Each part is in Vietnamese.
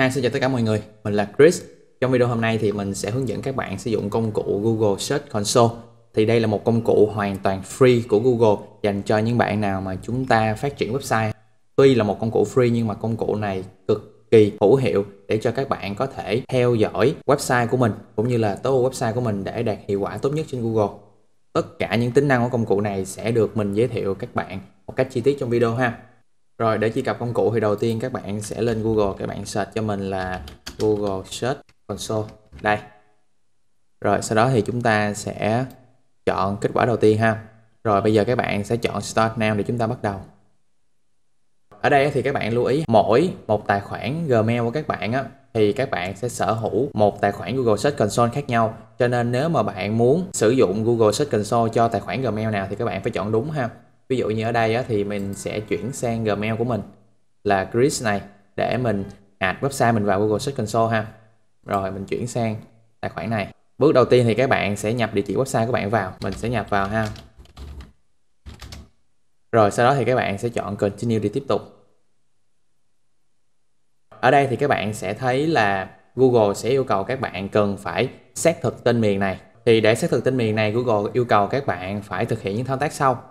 Hi, xin chào tất cả mọi người, mình là Chris. Trong video hôm nay thì mình sẽ hướng dẫn các bạn sử dụng công cụ Google Search Console. Thì đây là một công cụ hoàn toàn free của Google dành cho những bạn nào mà chúng ta phát triển website. Tuy là một công cụ free nhưng mà công cụ này cực kỳ hữu hiệu để cho các bạn có thể theo dõi website của mình cũng như là tối ưu website của mình để đạt hiệu quả tốt nhất trên Google. Tất cả những tính năng của công cụ này sẽ được mình giới thiệu các bạn một cách chi tiết trong video ha. Rồi, để truy cập công cụ thì đầu tiên các bạn sẽ lên Google, các bạn search cho mình là Google Search Console đây. Rồi, sau đó thì chúng ta sẽ chọn kết quả đầu tiên ha. Rồi, bây giờ các bạn sẽ chọn Start Now để chúng ta bắt đầu. Ở đây thì các bạn lưu ý, mỗi một tài khoản Gmail của các bạn á, thì các bạn sẽ sở hữu một tài khoản Google Search Console khác nhau. Cho nên nếu mà bạn muốn sử dụng Google Search Console cho tài khoản Gmail nào thì các bạn phải chọn đúng ha ví dụ như ở đây á, thì mình sẽ chuyển sang Gmail của mình là Chris này để mình add website mình vào Google Search Console ha. Rồi mình chuyển sang tài khoản này. Bước đầu tiên thì các bạn sẽ nhập địa chỉ website của bạn vào. Mình sẽ nhập vào ha. Rồi sau đó thì các bạn sẽ chọn continue để tiếp tục. Ở đây thì các bạn sẽ thấy là Google sẽ yêu cầu các bạn cần phải xác thực tên miền này. Thì để xác thực tên miền này Google yêu cầu các bạn phải thực hiện những thao tác sau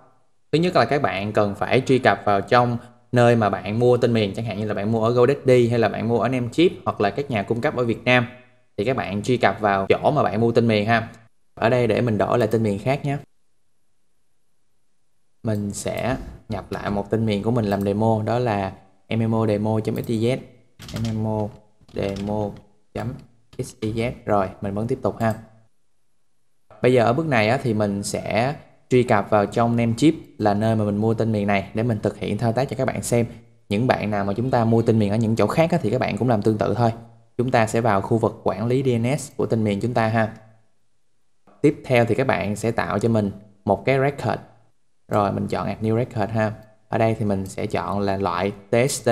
thứ nhất là các bạn cần phải truy cập vào trong nơi mà bạn mua tên miền chẳng hạn như là bạn mua ở GoDaddy hay là bạn mua ở Namecheap hoặc là các nhà cung cấp ở Việt Nam. Thì các bạn truy cập vào chỗ mà bạn mua tên miền ha. Ở đây để mình đổi lại tên miền khác nhé. Mình sẽ nhập lại một tên miền của mình làm demo đó là mmodemo.xyz mmodemo.xyz rồi mình vẫn tiếp tục ha. Bây giờ ở bước này á, thì mình sẽ truy cập vào trong Namecheap là nơi mà mình mua tên miền này để mình thực hiện thao tác cho các bạn xem. Những bạn nào mà chúng ta mua tên miền ở những chỗ khác thì các bạn cũng làm tương tự thôi. Chúng ta sẽ vào khu vực quản lý DNS của tên miền chúng ta ha. Tiếp theo thì các bạn sẽ tạo cho mình một cái record. Rồi mình chọn add new record ha. Ở đây thì mình sẽ chọn là loại TST.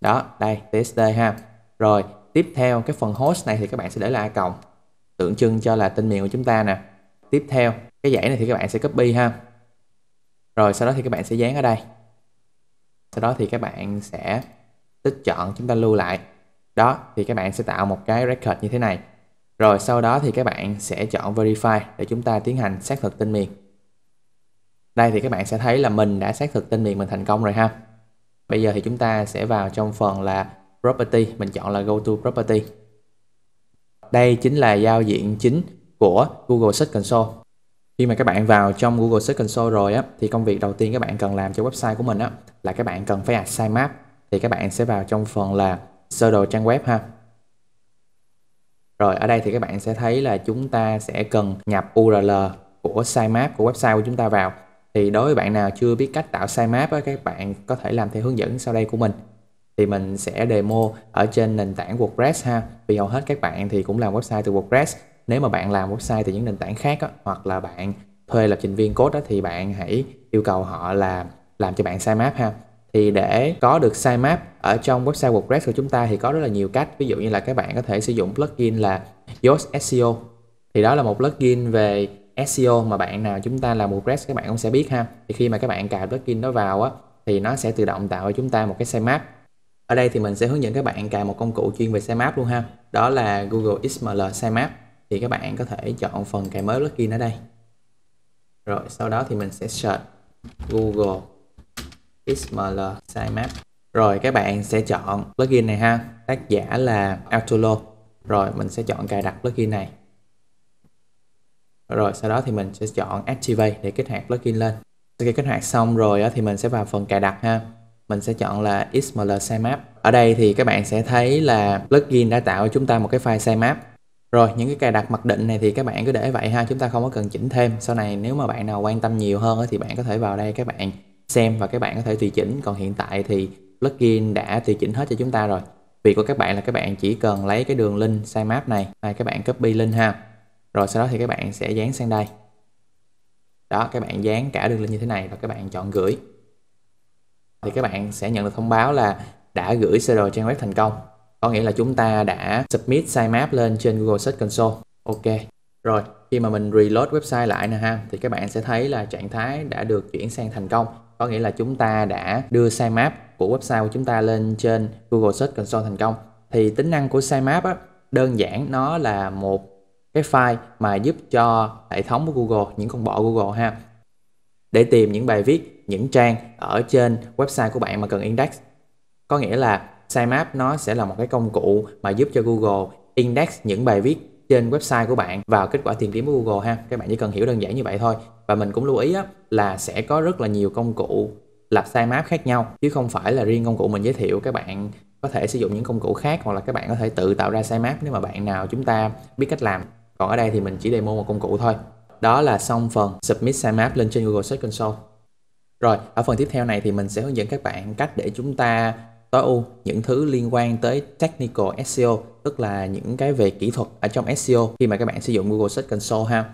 Đó, đây TST ha. Rồi, tiếp theo cái phần host này thì các bạn sẽ để là a cộng tượng trưng cho là tên miền của chúng ta nè. Tiếp theo cái dãy này thì các bạn sẽ copy ha. Rồi sau đó thì các bạn sẽ dán ở đây. Sau đó thì các bạn sẽ tích chọn chúng ta lưu lại. Đó, thì các bạn sẽ tạo một cái record như thế này. Rồi sau đó thì các bạn sẽ chọn verify để chúng ta tiến hành xác thực tên miền. Đây thì các bạn sẽ thấy là mình đã xác thực tên miền mình thành công rồi ha. Bây giờ thì chúng ta sẽ vào trong phần là property, mình chọn là go to property. Đây chính là giao diện chính của Google Search Console khi mà các bạn vào trong Google Search Console rồi á, thì công việc đầu tiên các bạn cần làm cho website của mình á, là các bạn cần phải add sitemap thì các bạn sẽ vào trong phần là sơ đồ trang web ha. Rồi, ở đây thì các bạn sẽ thấy là chúng ta sẽ cần nhập URL của sitemap của website của chúng ta vào. Thì đối với bạn nào chưa biết cách tạo sitemap á, các bạn có thể làm theo hướng dẫn sau đây của mình. Thì mình sẽ demo ở trên nền tảng WordPress ha. Vì hầu hết các bạn thì cũng làm website từ WordPress nếu mà bạn làm website từ những nền tảng khác á, hoặc là bạn thuê lập trình viên code á, thì bạn hãy yêu cầu họ là làm cho bạn sitemap ha. Thì để có được sitemap ở trong website WordPress của chúng ta thì có rất là nhiều cách. Ví dụ như là các bạn có thể sử dụng plugin là Yoast SEO thì đó là một plugin về SEO mà bạn nào chúng ta làm WordPress các bạn cũng sẽ biết ha. Thì khi mà các bạn cài plugin đó vào á thì nó sẽ tự động tạo cho chúng ta một cái sitemap. Ở đây thì mình sẽ hướng dẫn các bạn cài một công cụ chuyên về sitemap luôn ha. Đó là Google XML Sitemap thì các bạn có thể chọn phần cài mới plugin ở đây. Rồi, sau đó thì mình sẽ search Google XML Sitemap. Rồi, các bạn sẽ chọn plugin này ha. Tác giả là Autolo rồi, mình sẽ chọn cài đặt plugin này. Rồi, sau đó thì mình sẽ chọn Activate để kích hoạt plugin lên. Sau khi kích hoạt xong rồi thì mình sẽ vào phần cài đặt ha. Mình sẽ chọn là XML Sitemap. Ở đây thì các bạn sẽ thấy là plugin đã tạo cho chúng ta một cái file sitemap rồi những cái cài đặt mặc định này thì các bạn cứ để vậy ha, chúng ta không có cần chỉnh thêm. Sau này nếu mà bạn nào quan tâm nhiều hơn thì bạn có thể vào đây các bạn xem và các bạn có thể tùy chỉnh. Còn hiện tại thì plugin đã tùy chỉnh hết cho chúng ta rồi. Việc của các bạn là các bạn chỉ cần lấy cái đường link sitemap này, này các bạn copy link ha. Rồi sau đó thì các bạn sẽ dán sang đây. Đó, các bạn dán cả đường link như thế này và các bạn chọn gửi. Thì các bạn sẽ nhận được thông báo là đã gửi sơ đồ trang web thành công có nghĩa là chúng ta đã submit sitemap lên trên Google Search Console. Ok rồi khi mà mình reload website lại nè ha thì các bạn sẽ thấy là trạng thái đã được chuyển sang thành công. Có nghĩa là chúng ta đã đưa sitemap của website của chúng ta lên trên Google Search Console thành công. Thì tính năng của sitemap á, đơn giản nó là một cái file mà giúp cho hệ thống của Google, những con bọ Google ha, để tìm những bài viết, những trang ở trên website của bạn mà cần index. Có nghĩa là sitemap nó sẽ là một cái công cụ mà giúp cho Google index những bài viết trên website của bạn vào kết quả tìm kiếm của Google ha. Các bạn chỉ cần hiểu đơn giản như vậy thôi. Và mình cũng lưu ý á, là sẽ có rất là nhiều công cụ lập sitemap khác nhau chứ không phải là riêng công cụ mình giới thiệu các bạn có thể sử dụng những công cụ khác hoặc là các bạn có thể tự tạo ra sitemap nếu mà bạn nào chúng ta biết cách làm còn ở đây thì mình chỉ demo một công cụ thôi đó là xong phần submit sitemap lên trên Google Search Console rồi ở phần tiếp theo này thì mình sẽ hướng dẫn các bạn cách để chúng ta tối ưu những thứ liên quan tới technical SEO tức là những cái về kỹ thuật ở trong SEO khi mà các bạn sử dụng Google Search Console ha,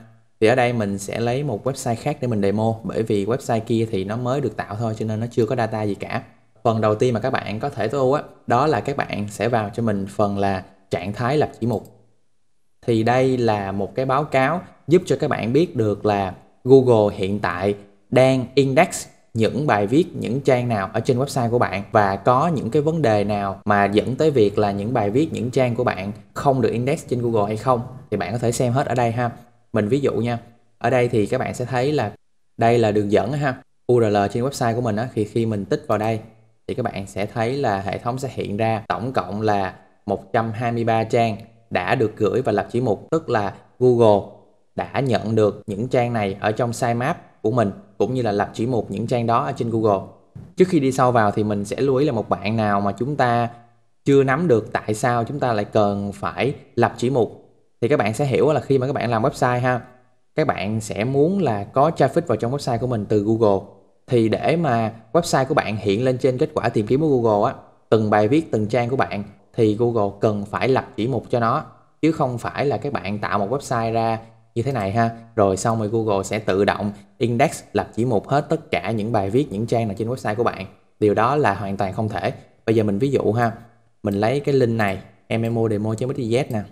thì ở đây mình sẽ lấy một website khác để mình demo, bởi vì website kia thì nó mới được tạo thôi, cho nên nó chưa có data gì cả. Phần đầu tiên mà các bạn có thể tối ưu á, đó là các bạn sẽ vào cho mình phần là trạng thái lập chỉ mục. Thì đây là một cái báo cáo giúp cho các bạn biết được là Google hiện tại đang index những bài viết, những trang nào ở trên website của bạn và có những cái vấn đề nào mà dẫn tới việc là những bài viết, những trang của bạn không được index trên Google hay không thì bạn có thể xem hết ở đây ha. Mình ví dụ nha, ở đây thì các bạn sẽ thấy là đây là đường dẫn ha URL trên website của mình á, thì khi mình tích vào đây thì các bạn sẽ thấy là hệ thống sẽ hiện ra tổng cộng là 123 trang đã được gửi và lập chỉ mục, tức là Google đã nhận được những trang này ở trong sitemap của mình cũng như là lập chỉ mục những trang đó ở trên Google. Trước khi đi sâu vào thì mình sẽ lưu ý là một bạn nào mà chúng ta chưa nắm được tại sao chúng ta lại cần phải lập chỉ mục thì các bạn sẽ hiểu là khi mà các bạn làm website ha, các bạn sẽ muốn là có traffic vào trong website của mình từ Google thì để mà website của bạn hiện lên trên kết quả tìm kiếm của Google á, từng bài viết, từng trang của bạn, thì Google cần phải lập chỉ mục cho nó, chứ không phải là các bạn tạo một website ra như thế này ha. Rồi xong rồi Google sẽ tự động index lập chỉ mục hết tất cả những bài viết, những trang nào trên website của bạn. Điều đó là hoàn toàn không thể. Bây giờ mình ví dụ ha. Mình lấy cái link này MMO demo z nè.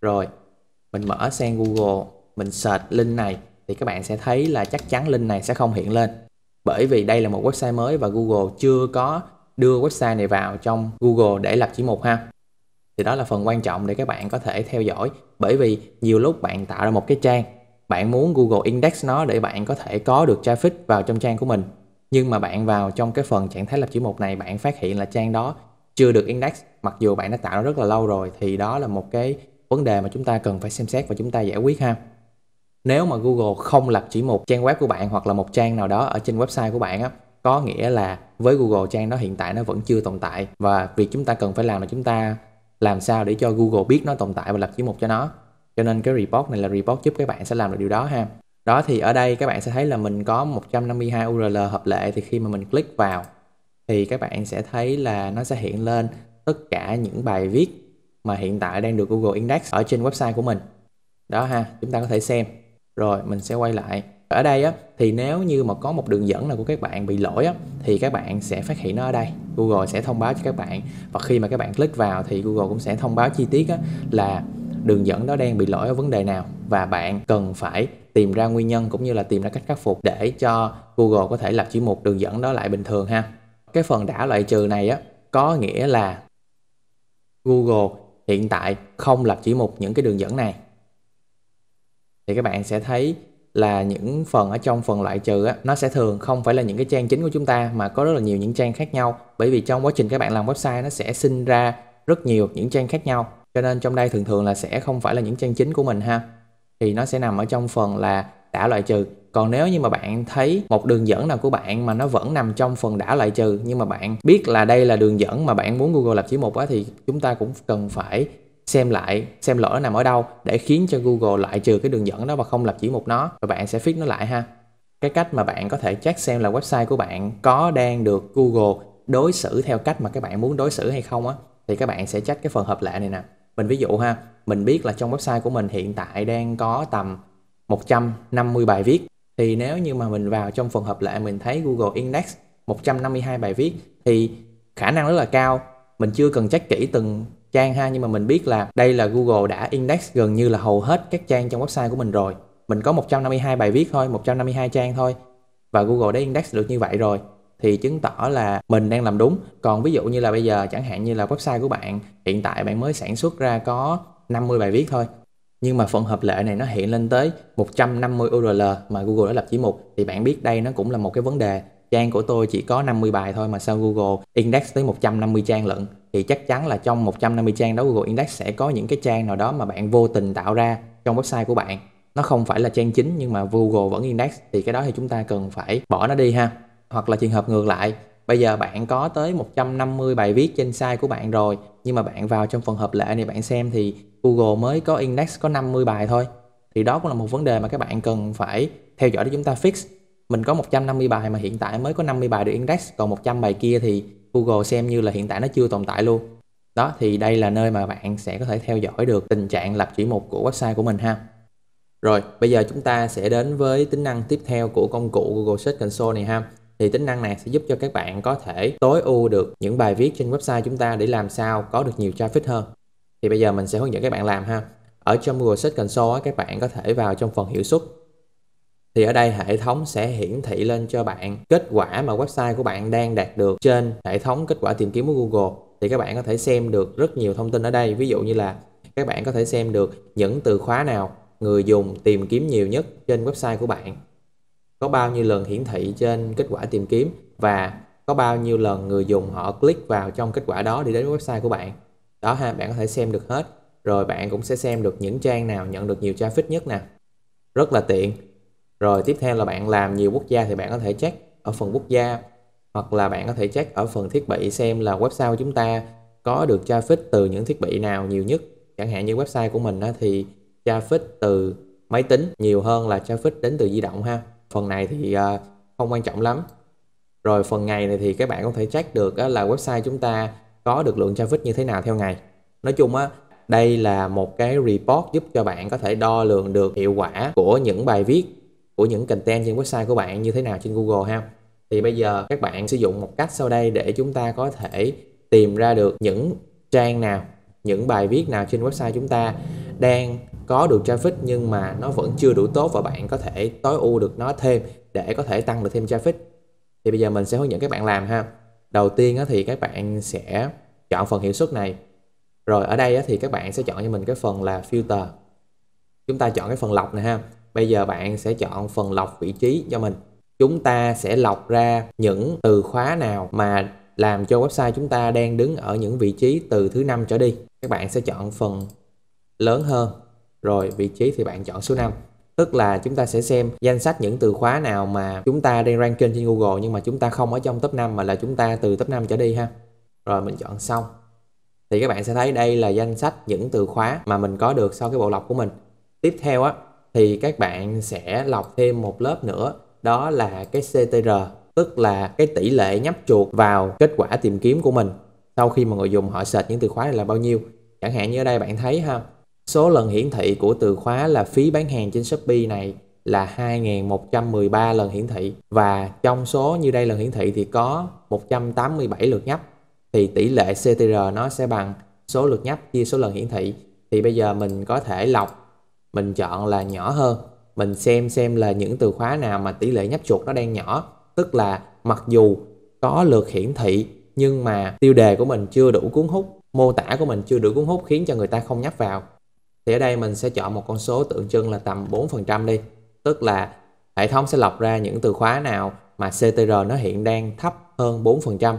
Rồi, mình mở sang Google, mình search link này thì các bạn sẽ thấy là chắc chắn link này sẽ không hiện lên. Bởi vì đây là một website mới và Google chưa có đưa website này vào trong Google để lập chỉ mục ha thì đó là phần quan trọng để các bạn có thể theo dõi. Bởi vì nhiều lúc bạn tạo ra một cái trang, bạn muốn Google index nó để bạn có thể có được traffic vào trong trang của mình. Nhưng mà bạn vào trong cái phần trạng thái lập chỉ mục này, bạn phát hiện là trang đó chưa được index. Mặc dù bạn đã tạo nó rất là lâu rồi, thì đó là một cái vấn đề mà chúng ta cần phải xem xét và chúng ta giải quyết ha. Nếu mà Google không lập chỉ một trang web của bạn hoặc là một trang nào đó ở trên website của bạn á, có nghĩa là với Google trang đó hiện tại nó vẫn chưa tồn tại và việc chúng ta cần phải làm là chúng ta làm sao để cho Google biết nó tồn tại và lập chỉ mục cho nó? Cho nên cái report này là report giúp các bạn sẽ làm được điều đó ha. Đó thì ở đây các bạn sẽ thấy là mình có 152 URL hợp lệ thì khi mà mình click vào thì các bạn sẽ thấy là nó sẽ hiện lên tất cả những bài viết mà hiện tại đang được Google Index ở trên website của mình. Đó ha, chúng ta có thể xem. Rồi, mình sẽ quay lại ở đây á thì nếu như mà có một đường dẫn nào của các bạn bị lỗi á thì các bạn sẽ phát hiện nó ở đây. Google sẽ thông báo cho các bạn. Và khi mà các bạn click vào thì Google cũng sẽ thông báo chi tiết á, là đường dẫn đó đang bị lỗi ở vấn đề nào. Và bạn cần phải tìm ra nguyên nhân cũng như là tìm ra cách khắc phục để cho Google có thể lập chỉ một đường dẫn đó lại bình thường ha. Cái phần đã loại trừ này á có nghĩa là Google hiện tại không lập chỉ mục những cái đường dẫn này. Thì các bạn sẽ thấy là những phần ở trong phần loại trừ á, nó sẽ thường không phải là những cái trang chính của chúng ta mà có rất là nhiều những trang khác nhau. Bởi vì trong quá trình các bạn làm website nó sẽ sinh ra rất nhiều những trang khác nhau. Cho nên trong đây thường thường là sẽ không phải là những trang chính của mình ha. Thì nó sẽ nằm ở trong phần là đã loại trừ. Còn nếu như mà bạn thấy một đường dẫn nào của bạn mà nó vẫn nằm trong phần đã loại trừ nhưng mà bạn biết là đây là đường dẫn mà bạn muốn Google lập chỉ mục á thì chúng ta cũng cần phải xem lại, xem lỗi nằm ở đâu để khiến cho Google loại trừ cái đường dẫn đó và không lập chỉ mục nó, và bạn sẽ fix nó lại ha. Cái cách mà bạn có thể check xem là website của bạn có đang được Google đối xử theo cách mà các bạn muốn đối xử hay không á, thì các bạn sẽ check cái phần hợp lệ này nè. Mình ví dụ ha, mình biết là trong website của mình hiện tại đang có tầm 150 bài viết. Thì nếu như mà mình vào trong phần hợp lệ mình thấy Google Index 152 bài viết, thì khả năng rất là cao. Mình chưa cần check kỹ từng trang ha, nhưng mà mình biết là đây là Google đã index gần như là hầu hết các trang trong website của mình rồi. Mình có 152 bài viết thôi 152 trang thôi. Và Google đã index được như vậy rồi. Thì chứng tỏ là mình đang làm đúng. Còn ví dụ như là bây giờ, chẳng hạn như là website của bạn, hiện tại bạn mới sản xuất ra có 50 bài viết thôi. Nhưng mà phần hợp lệ này nó hiện lên tới 150 URL mà Google đã lập chỉ mục. Thì bạn biết đây nó cũng là một cái vấn đề. Trang của tôi chỉ có 50 bài thôi mà sao Google index tới 150 trang lận? Thì chắc chắn là trong 150 trang đó Google index sẽ có những cái trang nào đó mà bạn vô tình tạo ra trong website của bạn. Nó không phải là trang chính nhưng mà Google vẫn index, thì cái đó thì chúng ta cần phải bỏ nó đi ha. Hoặc là trường hợp ngược lại, bây giờ bạn có tới 150 bài viết trên site của bạn rồi, nhưng mà bạn vào trong phần hợp lệ này bạn xem thì Google mới có index có 50 bài thôi. Thì đó cũng là một vấn đề mà các bạn cần phải theo dõi để chúng ta fix. Mình có 150 bài mà hiện tại mới có 50 bài được index, còn 100 bài kia thì Google xem như là hiện tại nó chưa tồn tại luôn. Đó, thì đây là nơi mà bạn sẽ có thể theo dõi được tình trạng lập chỉ mục của website của mình ha. Rồi, bây giờ chúng ta sẽ đến với tính năng tiếp theo của công cụ Google Search Console này ha. Thì tính năng này sẽ giúp cho các bạn có thể tối ưu được những bài viết trên website chúng ta để làm sao có được nhiều traffic hơn. Thì bây giờ mình sẽ hướng dẫn các bạn làm ha. Ở trong Google Search Console các bạn có thể vào trong phần hiệu suất thì ở đây hệ thống sẽ hiển thị lên cho bạn kết quả mà website của bạn đang đạt được trên hệ thống kết quả tìm kiếm của Google. Thì các bạn có thể xem được rất nhiều thông tin ở đây. Ví dụ như là các bạn có thể xem được những từ khóa nào người dùng tìm kiếm nhiều nhất trên website của bạn. Có bao nhiêu lần hiển thị trên kết quả tìm kiếm và có bao nhiêu lần người dùng họ click vào trong kết quả đó đi đến website của bạn. Đó ha, bạn có thể xem được hết. Rồi bạn cũng sẽ xem được những trang nào nhận được nhiều traffic nhất nè. Rất là tiện rồi tiếp theo là bạn làm nhiều quốc gia thì bạn có thể check ở phần quốc gia, hoặc là bạn có thể check ở phần thiết bị xem là website của chúng ta có được traffic từ những thiết bị nào nhiều nhất. Chẳng hạn như website của mình thì traffic từ máy tính nhiều hơn là traffic đến từ di động ha. Phần này thì à, không quan trọng lắm. Rồi phần ngày này thì các bạn có thể check được là website chúng ta có được lượng traffic như thế nào theo ngày. Nói chung á, đây là một cái report giúp cho bạn có thể đo lường được hiệu quả của những bài viết của những content trên website của bạn như thế nào trên Google ha? Thì bây giờ các bạn sử dụng một cách sau đây để chúng ta có thể tìm ra được những trang nào, những bài viết nào trên website chúng ta đang có được traffic nhưng mà nó vẫn chưa đủ tốt và bạn có thể tối ưu được nó thêm để có thể tăng được thêm traffic. Thì bây giờ mình sẽ hướng dẫn các bạn làm ha. Đầu tiên thì các bạn sẽ chọn phần hiệu suất này. Rồi ở đây thì các bạn sẽ chọn cho mình cái phần là filter. Chúng ta chọn cái phần lọc này ha bây giờ bạn sẽ chọn phần lọc vị trí cho mình. Chúng ta sẽ lọc ra những từ khóa nào mà làm cho website chúng ta đang đứng ở những vị trí từ thứ năm trở đi. Các bạn sẽ chọn phần lớn hơn. Rồi, vị trí thì bạn chọn số 5 tức là chúng ta sẽ xem danh sách những từ khóa nào mà chúng ta đang ranking trên Google nhưng mà chúng ta không ở trong top 5 mà là chúng ta từ top 5 trở đi ha. Rồi, mình chọn xong. Thì các bạn sẽ thấy đây là danh sách những từ khóa mà mình có được sau cái bộ lọc của mình. Tiếp theo á thì các bạn sẽ lọc thêm một lớp nữa, đó là cái CTR tức là cái tỷ lệ nhấp chuột vào kết quả tìm kiếm của mình. Sau khi mà người dùng họ search những từ khóa này là bao nhiêu? Chẳng hạn như ở đây bạn thấy ha, số lần hiển thị của từ khóa là phí bán hàng trên Shopee này là 2.113 lần hiển thị. Và trong số như đây lần hiển thị thì có 187 lượt nhấp. Thì tỷ lệ CTR nó sẽ bằng số lượt nhấp chia số lần hiển thị. Thì bây giờ mình có thể lọc mình chọn là nhỏ hơn. Mình xem xem là những từ khóa nào mà tỷ lệ nhấp chuột nó đang nhỏ. Tức là mặc dù có lượt hiển thị, nhưng mà tiêu đề của mình chưa đủ cuốn hút, mô tả của mình chưa đủ cuốn hút khiến cho người ta không nhấp vào. Thì ở đây mình sẽ chọn một con số tượng trưng là tầm 4% đi. Tức là hệ thống sẽ lọc ra những từ khóa nào mà CTR nó hiện đang thấp hơn 4%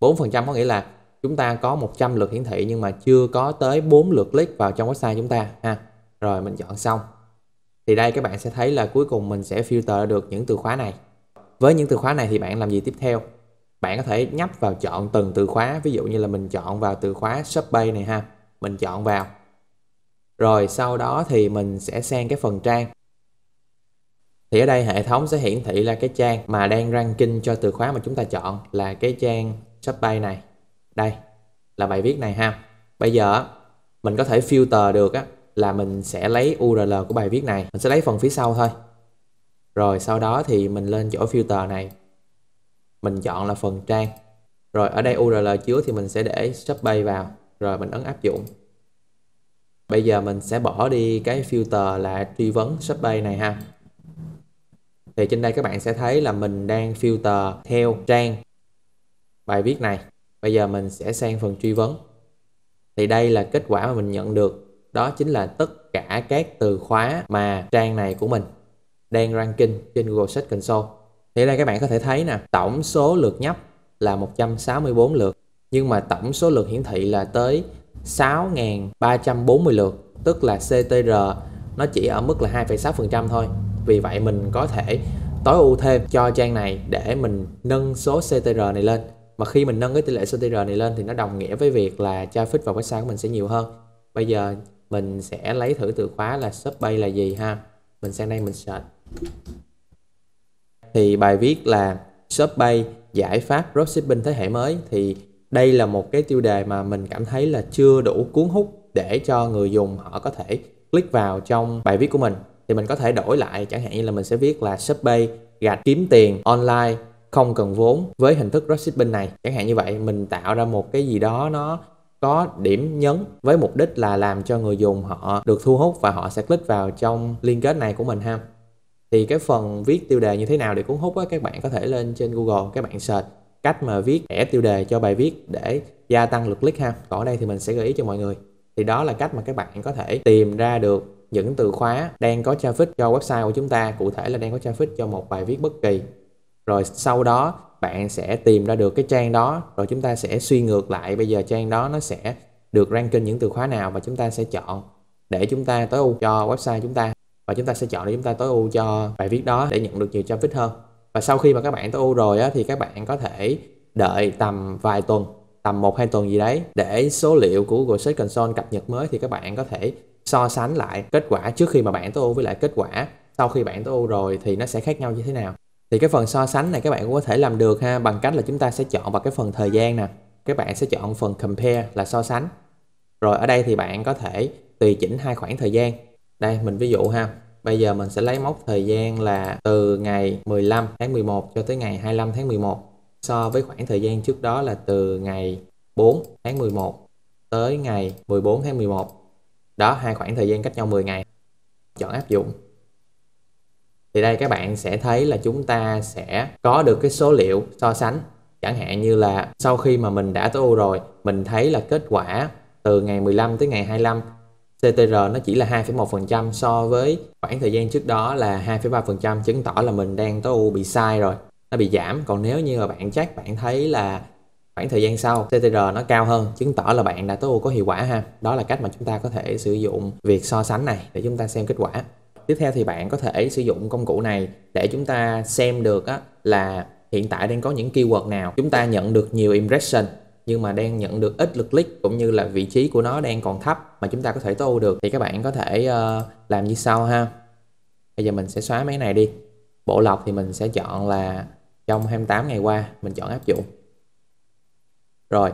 4% có nghĩa là chúng ta có 100 lượt hiển thị nhưng mà chưa có tới 4 lượt click vào trong website chúng ta, ha rồi mình chọn xong. Thì đây các bạn sẽ thấy là cuối cùng mình sẽ filter được những từ khóa này. Với những từ khóa này thì bạn làm gì tiếp theo? Bạn có thể nhấp vào chọn từng từ khóa. Ví dụ như là mình chọn vào từ khóa Shopee này ha. Mình chọn vào. Rồi sau đó thì mình sẽ sang cái phần trang. Thì ở đây hệ thống sẽ hiển thị là cái trang mà đang ranking cho từ khóa mà chúng ta chọn là cái trang Shopee này. Đây, là bài viết này ha. Bây giờ mình có thể filter được á là mình sẽ lấy URL của bài viết này. Mình sẽ lấy phần phía sau thôi. Rồi sau đó thì mình lên chỗ filter này. Mình chọn là phần trang. Rồi ở đây URL chứa thì mình sẽ để bay vào. Rồi mình ấn áp dụng. Bây giờ mình sẽ bỏ đi cái filter là truy vấn bay này ha. Thì trên đây các bạn sẽ thấy là mình đang filter theo trang bài viết này. Bây giờ mình sẽ sang phần truy vấn. Thì đây là kết quả mà mình nhận được đó chính là tất cả các từ khóa mà trang này của mình đang ranking trên Google Search Console. Thì đây các bạn có thể thấy nè tổng số lượt nhấp là 164 lượt nhưng mà tổng số lượt hiển thị là tới 6.340 lượt tức là CTR nó chỉ ở mức là 2,6% thôi. Vì vậy mình có thể tối ưu thêm cho trang này để mình nâng số CTR này lên. Mà khi mình nâng cái tỷ lệ CTR này lên thì nó đồng nghĩa với việc là traffic vào website của mình sẽ nhiều hơn. Bây giờ mình sẽ lấy thử từ khóa là Shopbay là gì ha? Mình sang đây mình search. Thì bài viết là Shopbay giải pháp dropshipping thế hệ mới. Thì đây là một cái tiêu đề mà mình cảm thấy là chưa đủ cuốn hút để cho người dùng họ có thể click vào trong bài viết của mình. Thì mình có thể đổi lại, chẳng hạn như là mình sẽ viết là Shopbay gạch kiếm tiền online không cần vốn với hình thức dropshipping này. Chẳng hạn như vậy, mình tạo ra một cái gì đó nó có điểm nhấn với mục đích là làm cho người dùng họ được thu hút và họ sẽ click vào trong liên kết này của mình ha. Thì cái phần viết tiêu đề như thế nào để cuốn hút á, các bạn có thể lên trên Google, các bạn search cách mà viết thẻ tiêu đề cho bài viết để gia tăng lượt click ha. Còn ở đây thì mình sẽ gợi ý cho mọi người. Thì đó là cách mà các bạn có thể tìm ra được những từ khóa đang có traffic cho website của chúng ta, cụ thể là đang có traffic cho một bài viết bất kỳ. Rồi sau đó bạn sẽ tìm ra được cái trang đó rồi chúng ta sẽ suy ngược lại. Bây giờ trang đó nó sẽ được ranking những từ khóa nào và chúng ta sẽ chọn để chúng ta tối ưu cho website chúng ta. Và chúng ta sẽ chọn để chúng ta tối ưu cho bài viết đó để nhận được nhiều traffic hơn. Và sau khi mà các bạn tối ưu rồi á, thì các bạn có thể đợi tầm vài tuần tầm một hai tuần gì đấy để số liệu của Google Search Console cập nhật mới thì các bạn có thể so sánh lại kết quả trước khi mà bạn tối ưu với lại kết quả sau khi bạn tối ưu rồi thì nó sẽ khác nhau như thế nào thì cái phần so sánh này các bạn cũng có thể làm được ha, bằng cách là chúng ta sẽ chọn vào cái phần thời gian nè. Các bạn sẽ chọn phần compare là so sánh. Rồi ở đây thì bạn có thể tùy chỉnh hai khoảng thời gian. Đây, mình ví dụ ha. Bây giờ mình sẽ lấy mốc thời gian là từ ngày 15 tháng 11 cho tới ngày 25 tháng 11 so với khoảng thời gian trước đó là từ ngày 4 tháng 11 tới ngày 14 tháng 11 đó, hai khoảng thời gian cách nhau 10 ngày. Chọn áp dụng thì đây các bạn sẽ thấy là chúng ta sẽ có được cái số liệu so sánh. Chẳng hạn như là sau khi mà mình đã tối ưu rồi mình thấy là kết quả từ ngày 15 tới ngày 25 CTR nó chỉ là 2,1% so với khoảng thời gian trước đó là 2,3% chứng tỏ là mình đang tối ưu bị sai rồi nó bị giảm. Còn nếu như mà bạn chắc bạn thấy là khoảng thời gian sau CTR nó cao hơn chứng tỏ là bạn đã tối ưu có hiệu quả ha. Đó là cách mà chúng ta có thể sử dụng việc so sánh này để chúng ta xem kết quả tiếp theo thì bạn có thể sử dụng công cụ này để chúng ta xem được á, là hiện tại đang có những keyword nào. Chúng ta nhận được nhiều impression nhưng mà đang nhận được ít lượt click cũng như là vị trí của nó đang còn thấp mà chúng ta có thể tối ưu được. Thì các bạn có thể uh, làm như sau ha. Bây giờ mình sẽ xóa mấy này đi. Bộ lọc thì mình sẽ chọn là trong 28 ngày qua mình chọn áp dụng. Rồi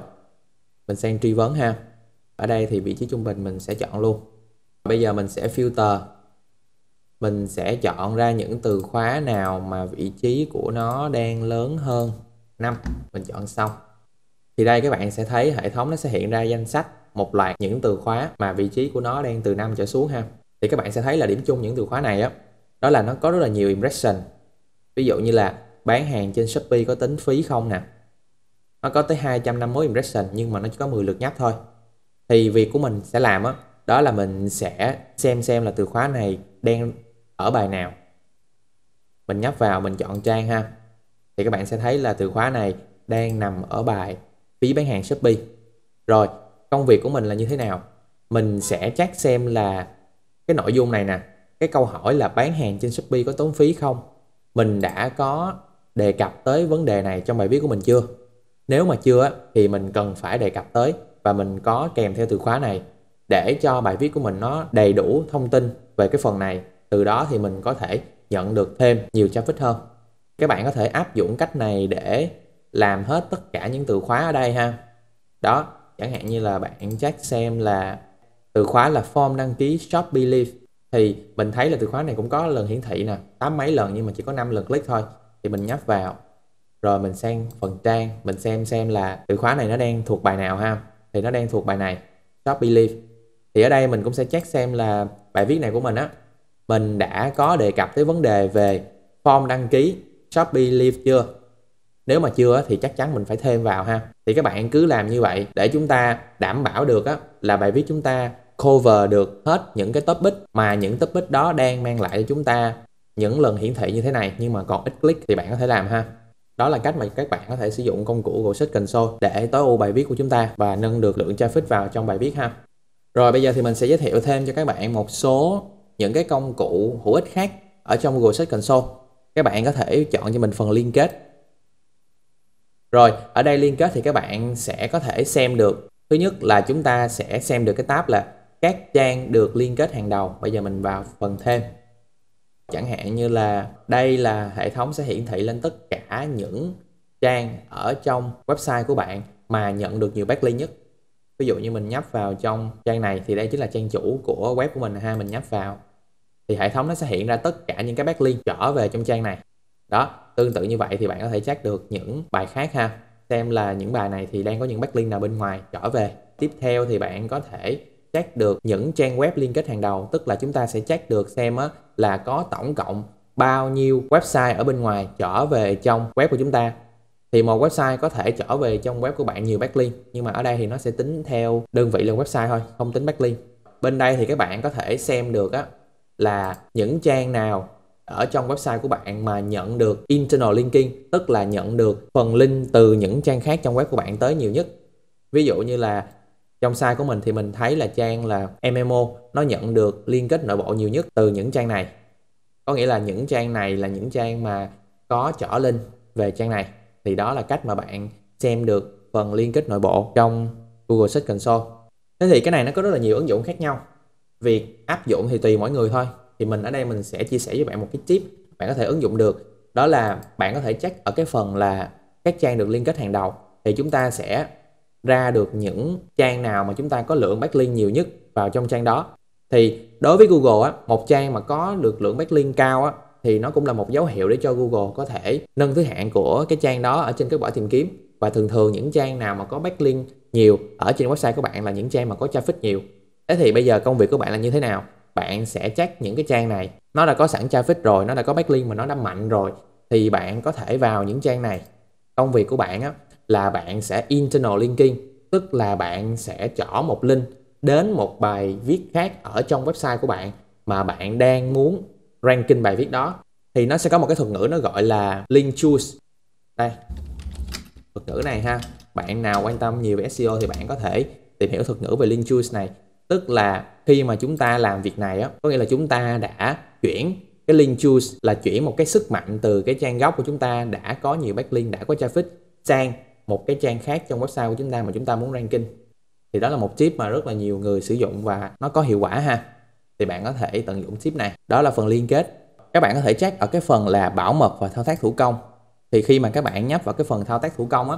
mình sang truy vấn ha. Ở đây thì vị trí trung bình mình sẽ chọn luôn. Bây giờ mình sẽ filter mình sẽ chọn ra những từ khóa nào mà vị trí của nó đang lớn hơn. 5 mình chọn xong. Thì đây các bạn sẽ thấy hệ thống nó sẽ hiện ra danh sách một loạt những từ khóa mà vị trí của nó đang từ 5 trở xuống ha. Thì các bạn sẽ thấy là điểm chung những từ khóa này á, đó là nó có rất là nhiều impression. Ví dụ như là bán hàng trên Shopee có tính phí không nè. Nó có tới 250 impression nhưng mà nó chỉ có 10 lượt nhấp thôi. Thì việc của mình sẽ làm á, đó là mình sẽ xem xem là từ khóa này đang ở bài nào? Mình nhấp vào, mình chọn trang ha. Thì các bạn sẽ thấy là từ khóa này đang nằm ở bài phí bán hàng Shopee. Rồi, công việc của mình là như thế nào? Mình sẽ check xem là cái nội dung này nè, cái câu hỏi là bán hàng trên Shopee có tốn phí không? Mình đã có đề cập tới vấn đề này trong bài viết của mình chưa? Nếu mà chưa thì mình cần phải đề cập tới và mình có kèm theo từ khóa này để cho bài viết của mình nó đầy đủ thông tin về cái phần này từ đó thì mình có thể nhận được thêm nhiều traffic hơn. Các bạn có thể áp dụng cách này để làm hết tất cả những từ khóa ở đây ha. Đó, chẳng hạn như là bạn check xem là từ khóa là form đăng ký Shopee Leaf thì mình thấy là từ khóa này cũng có lần hiển thị nè, tám mấy lần nhưng mà chỉ có 5 lần click thôi. Thì mình nhấp vào, rồi mình sang phần trang, mình xem xem là từ khóa này nó đang thuộc bài nào ha. Thì nó đang thuộc bài này Shopee Leaf. thì ở đây mình cũng sẽ check xem là bài viết này của mình á mình đã có đề cập tới vấn đề về form đăng ký Shopee Live chưa? Nếu mà chưa thì chắc chắn mình phải thêm vào ha. Thì các bạn cứ làm như vậy để chúng ta đảm bảo được á, là bài viết chúng ta cover được hết những cái topic mà những topic đó đang mang lại cho chúng ta những lần hiển thị như thế này. Nhưng mà còn ít click thì bạn có thể làm ha. Đó là cách mà các bạn có thể sử dụng công cụ Google Search Console để tối ưu bài viết của chúng ta và nâng được lượng traffic vào trong bài viết ha. Rồi bây giờ thì mình sẽ giới thiệu thêm cho các bạn một số những cái công cụ hữu ích khác ở trong Google Search Console. Các bạn có thể chọn cho mình phần liên kết. Rồi, ở đây liên kết thì các bạn sẽ có thể xem được. Thứ nhất là chúng ta sẽ xem được cái tab là các trang được liên kết hàng đầu. Bây giờ mình vào phần thêm. Chẳng hạn như là đây là hệ thống sẽ hiển thị lên tất cả những trang ở trong website của bạn mà nhận được nhiều backlink nhất ví dụ như mình nhấp vào trong trang này thì đây chính là trang chủ của web của mình ha mình nhấp vào. Thì hệ thống nó sẽ hiện ra tất cả những cái backlink trở về trong trang này. Đó tương tự như vậy thì bạn có thể check được những bài khác ha. Xem là những bài này thì đang có những backlink nào bên ngoài trở về. Tiếp theo thì bạn có thể check được những trang web liên kết hàng đầu tức là chúng ta sẽ check được xem á, là có tổng cộng bao nhiêu website ở bên ngoài trở về trong web của chúng ta thì một website có thể trở về trong web của bạn nhiều backlink, nhưng mà ở đây thì nó sẽ tính theo đơn vị là website thôi, không tính backlink. Bên đây thì các bạn có thể xem được á, là những trang nào ở trong website của bạn mà nhận được internal linking, tức là nhận được phần link từ những trang khác trong web của bạn tới nhiều nhất. Ví dụ như là trong site của mình thì mình thấy là trang là MMO nó nhận được liên kết nội bộ nhiều nhất từ những trang này. Có nghĩa là những trang này là những trang mà có trở link về trang này thì đó là cách mà bạn xem được phần liên kết nội bộ trong Google Search Console. Thế thì cái này nó có rất là nhiều ứng dụng khác nhau. Việc áp dụng thì tùy mỗi người thôi. Thì mình ở đây mình sẽ chia sẻ với bạn một cái tip bạn có thể ứng dụng được. Đó là bạn có thể check ở cái phần là các trang được liên kết hàng đầu. Thì chúng ta sẽ ra được những trang nào mà chúng ta có lượng backlink nhiều nhất vào trong trang đó. Thì đối với Google á, một trang mà có được lượng backlink cao á thì nó cũng là một dấu hiệu để cho Google có thể nâng thứ hạng của cái trang đó ở trên kết quả tìm kiếm. Và thường thường những trang nào mà có backlink nhiều ở trên website của bạn là những trang mà có traffic nhiều. Thế thì bây giờ công việc của bạn là như thế nào? Bạn sẽ check những cái trang này. Nó đã có sẵn traffic rồi nó đã có backlink mà nó đã mạnh rồi thì bạn có thể vào những trang này. Công việc của bạn á, là bạn sẽ internal linking tức là bạn sẽ chỏ một link đến một bài viết khác ở trong website của bạn mà bạn đang muốn ranking bài viết đó, thì nó sẽ có một cái thuật ngữ nó gọi là link choose. Đây, thuật ngữ này ha, bạn nào quan tâm nhiều về SEO thì bạn có thể tìm hiểu thuật ngữ về link choose này. Tức là khi mà chúng ta làm việc này á, có nghĩa là chúng ta đã chuyển cái link choose là chuyển một cái sức mạnh từ cái trang gốc của chúng ta đã có nhiều backlink, đã có traffic sang một cái trang khác trong website của chúng ta mà chúng ta muốn ranking. Thì đó là một tip mà rất là nhiều người sử dụng và nó có hiệu quả ha thì bạn có thể tận dụng tip này. Đó là phần liên kết. Các bạn có thể check ở cái phần là bảo mật và thao tác thủ công. Thì khi mà các bạn nhấp vào cái phần thao tác thủ công á,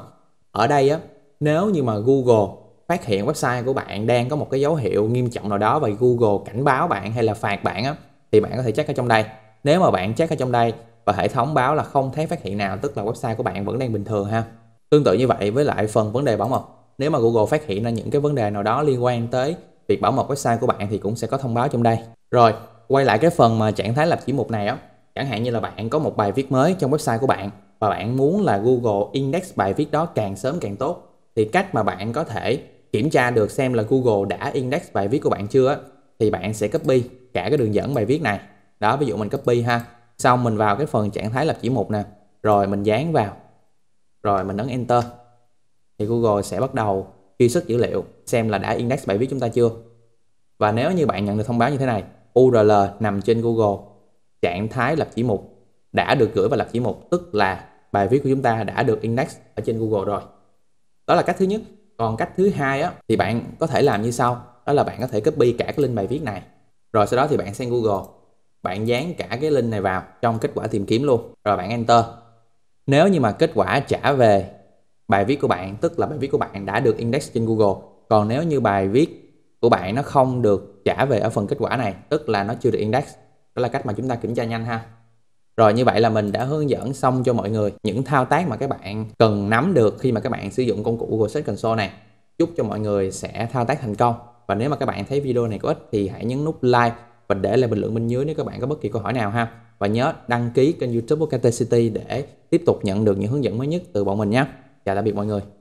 ở đây á, nếu như mà Google phát hiện website của bạn đang có một cái dấu hiệu nghiêm trọng nào đó và Google cảnh báo bạn hay là phạt bạn á, thì bạn có thể check ở trong đây. Nếu mà bạn check ở trong đây và hệ thống báo là không thấy phát hiện nào, tức là website của bạn vẫn đang bình thường ha. Tương tự như vậy với lại phần vấn đề bảo mật. Nếu mà Google phát hiện ra những cái vấn đề nào đó liên quan tới việc bảo mật website của bạn thì cũng sẽ có thông báo trong đây. Rồi, quay lại cái phần mà trạng thái lập chỉ mục này á. Chẳng hạn như là bạn có một bài viết mới trong website của bạn và bạn muốn là Google index bài viết đó càng sớm càng tốt, thì cách mà bạn có thể kiểm tra được xem là Google đã index bài viết của bạn chưa thì bạn sẽ copy cả cái đường dẫn bài viết này. Đó, ví dụ mình copy ha. Xong mình vào cái phần trạng thái lập chỉ mục nè. Rồi mình dán vào. Rồi mình ấn enter. Thì Google sẽ bắt đầu truy xuất dữ liệu, xem là đã index bài viết chúng ta chưa. Và nếu như bạn nhận được thông báo như thế này URL nằm trên Google, trạng thái lập chỉ mục, đã được gửi vào lập chỉ mục, tức là bài viết của chúng ta đã được index ở trên Google rồi. Đó là cách thứ nhất. Còn cách thứ hai á, thì bạn có thể làm như sau. Đó là bạn có thể copy cả cái link bài viết này. Rồi sau đó thì bạn sang Google. Bạn dán cả cái link này vào trong kết quả tìm kiếm luôn. Rồi bạn enter. Nếu như mà kết quả trả về bài viết của bạn, tức là bài viết của bạn đã được index trên Google còn nếu như bài viết của bạn nó không được trả về ở phần kết quả này, tức là nó chưa được index, đó là cách mà chúng ta kiểm tra nhanh ha rồi như vậy là mình đã hướng dẫn xong cho mọi người những thao tác mà các bạn cần nắm được khi mà các bạn sử dụng công cụ Google Search Console này. Chúc cho mọi người sẽ thao tác thành công. Và nếu mà các bạn thấy video này có ích thì hãy nhấn nút like và để lại bình luận bên dưới nếu các bạn có bất kỳ câu hỏi nào ha. và nhớ đăng ký kênh youtube của KT City để tiếp tục nhận được những hướng dẫn mới nhất từ bọn mình nhé chào tạm biệt mọi người.